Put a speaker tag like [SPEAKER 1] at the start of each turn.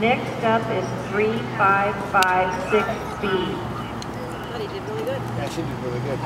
[SPEAKER 1] Next up is 3556B.
[SPEAKER 2] But he did really good.
[SPEAKER 3] Yeah, she did really good.